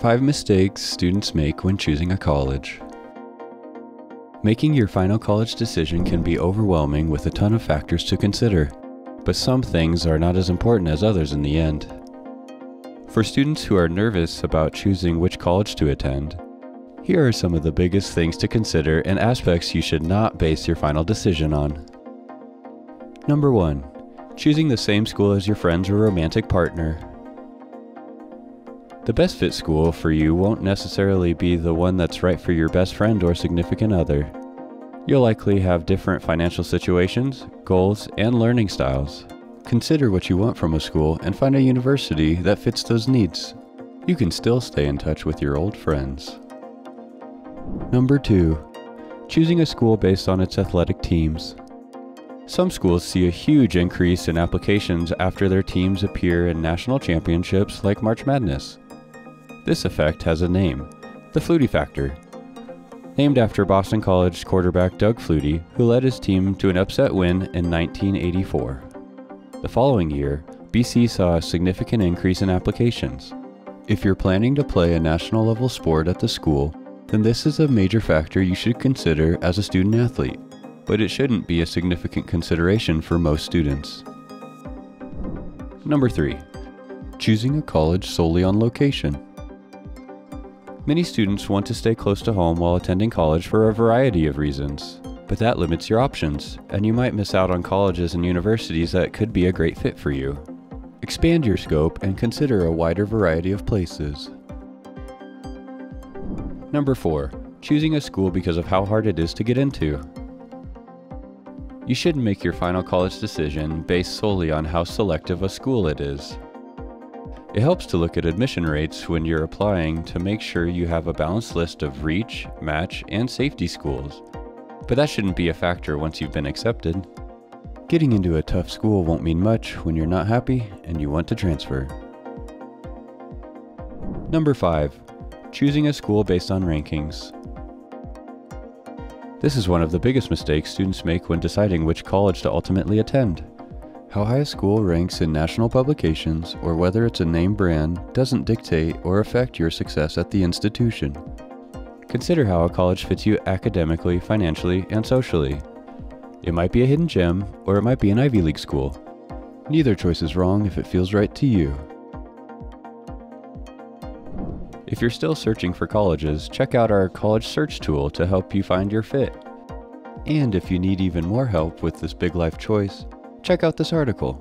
5 mistakes students make when choosing a college. Making your final college decision can be overwhelming with a ton of factors to consider, but some things are not as important as others in the end. For students who are nervous about choosing which college to attend, here are some of the biggest things to consider and aspects you should not base your final decision on. Number 1. Choosing the same school as your friends or romantic partner. The best fit school for you won't necessarily be the one that's right for your best friend or significant other. You'll likely have different financial situations, goals, and learning styles. Consider what you want from a school and find a university that fits those needs. You can still stay in touch with your old friends. Number 2. Choosing a school based on its athletic teams. Some schools see a huge increase in applications after their teams appear in national championships like March Madness. This effect has a name, the Flutie Factor. Named after Boston College quarterback Doug Flutie, who led his team to an upset win in 1984. The following year, BC saw a significant increase in applications. If you're planning to play a national level sport at the school, then this is a major factor you should consider as a student athlete, but it shouldn't be a significant consideration for most students. Number 3. Choosing a college solely on location. Many students want to stay close to home while attending college for a variety of reasons, but that limits your options, and you might miss out on colleges and universities that could be a great fit for you. Expand your scope and consider a wider variety of places. Number 4. Choosing a school because of how hard it is to get into. You shouldn't make your final college decision based solely on how selective a school it is. It helps to look at admission rates when you're applying to make sure you have a balanced list of reach, match, and safety schools. But that shouldn't be a factor once you've been accepted. Getting into a tough school won't mean much when you're not happy and you want to transfer. Number 5. Choosing a school based on rankings. This is one of the biggest mistakes students make when deciding which college to ultimately attend. How high a school ranks in national publications or whether it's a name brand doesn't dictate or affect your success at the institution. Consider how a college fits you academically, financially, and socially. It might be a hidden gem or it might be an Ivy League school. Neither choice is wrong if it feels right to you. If you're still searching for colleges, check out our college search tool to help you find your fit. And if you need even more help with this big life choice, check out this article,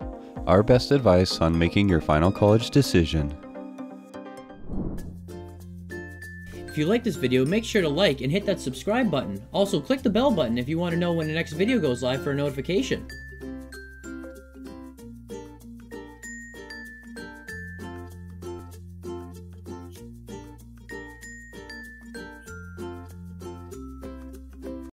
Our Best Advice on Making Your Final College Decision. If you like this video, make sure to like and hit that subscribe button. Also, click the bell button if you want to know when the next video goes live for a notification.